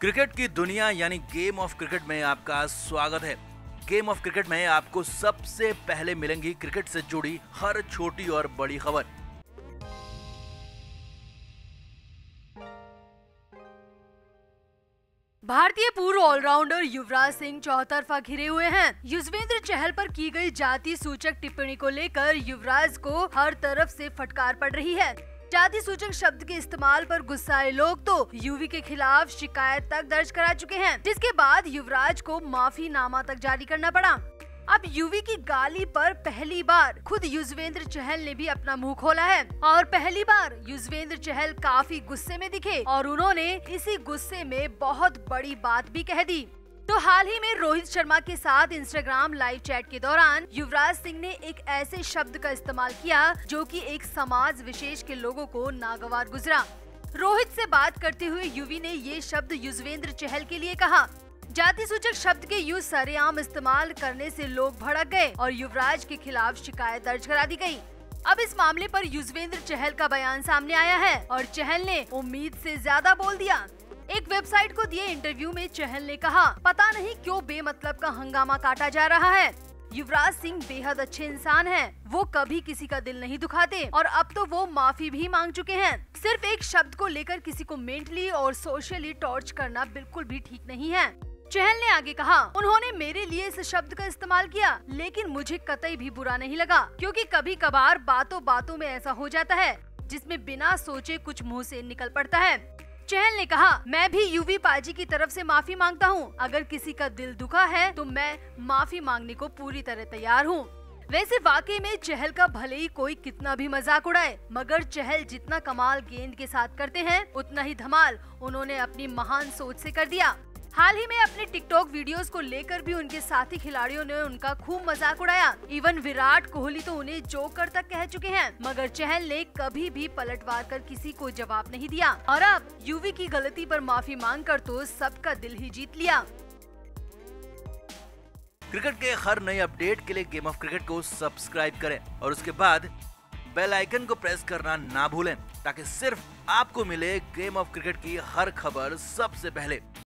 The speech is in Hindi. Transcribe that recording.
क्रिकेट की दुनिया यानी गेम ऑफ़ क्रिकेट में आपका स्वागत है। गेम ऑफ़ क्रिकेट में आपको सबसे पहले मिलेंगी क्रिकेट से जुड़ी हर छोटी और बड़ी खबर। भारतीय पूर्व ऑलराउंडर युवराज सिंह चौतरफा घिरे हुए हैं। युजवेंद्र चहल पर की गई जाति सूचक टिप्पणी को लेकर युवराज को हर तरफ़ से फटकार पड़ रही है। जाति सूचक शब्द के इस्तेमाल पर गुस्साए लोग तो यूवी के खिलाफ शिकायत तक दर्ज करा चुके हैं, जिसके बाद युवराज को माफ़ी नामा तक जारी करना पड़ा। अब यूवी की गाली पर पहली बार खुद युजवेंद्र चहल ने भी अपना मुँह खोला है, और पहली बार युजवेंद्र चहल काफ़ी गुस्से में दिखे, और उन्होंने इसी गुस्से में बहुत बड़ी बात भी कह दी। तो हाल ही में रोहित शर्मा के साथ इंस्टाग्राम लाइव चैट के दौरान युवराज सिंह ने एक ऐसे शब्द का इस्तेमाल किया जो कि एक समाज विशेष के लोगों को नागवार गुजरा। रोहित से बात करते हुए युवी ने ये शब्द युजवेंद्र चहल के लिए कहा। जाति सूचक शब्द के यूज़ सरेआम इस्तेमाल करने से लोग भड़क गए और युवराज के खिलाफ शिकायत दर्ज करा दी गई। अब इस मामले पर युजवेंद्र चहल का बयान सामने आया है और चहल ने उम्मीद से ज़्यादा बोल दिया। एक वेबसाइट को दिए इंटरव्यू में चहल ने कहा, पता नहीं क्यों बेमतलब का हंगामा काटा जा रहा है। युवराज सिंह बेहद अच्छे इंसान हैं। वो कभी किसी का दिल नहीं दुखाते और अब तो वो माफ़ी भी मांग चुके हैं। सिर्फ़ एक शब्द को लेकर किसी को मेंटली और सोशली टॉर्च करना बिल्कुल भी ठीक नहीं है। चहल ने आगे कहा, उन्होंने मेरे लिए इस शब्द का इस्तेमाल किया, लेकिन मुझे कतई भी बुरा नहीं लगा, क्योंकि कभी कभार बातों बातों में ऐसा हो जाता है, जिसमें बिना सोचे कुछ मुँह से निकल पड़ता है। चहल ने कहा, मैं भी यूवी पाजी की तरफ़ से माफ़ी माँगता हूँ। अगर किसी का दिल दुखा है तो मैं माफ़ी मांगने को पूरी तरह तैयार हूँ। वैसे वाकई में चहल का भले ही कोई कितना भी मज़ाक उड़ाए, मगर चहल जितना कमाल गेंद के साथ करते हैं, उतना ही धमाल उन्होंने अपनी महान सोच से कर दिया। हाल ही में अपने टिकटॉक वीडियोस को लेकर भी उनके साथी खिलाड़ियों ने उनका खूब मज़ाक उड़ाया। इवन विराट कोहली तो उन्हें जोकर तक कह चुके हैं, मगर चहल ने कभी भी पलटवार कर किसी को जवाब नहीं दिया। और अब, यूवी की गलती पर माफ़ी मांग कर तो सबका दिल ही जीत लिया। क्रिकेट के हर नए अपडेट के लिए गेम ऑफ़ क्रिकेट को सब्सक्राइब करें और उसके बाद बेल आइकन को प्रेस करना ना भूलें, ताकि सिर्फ़ आपको मिले गेम ऑफ़ क्रिकेट की हर खबर सबसे पहले।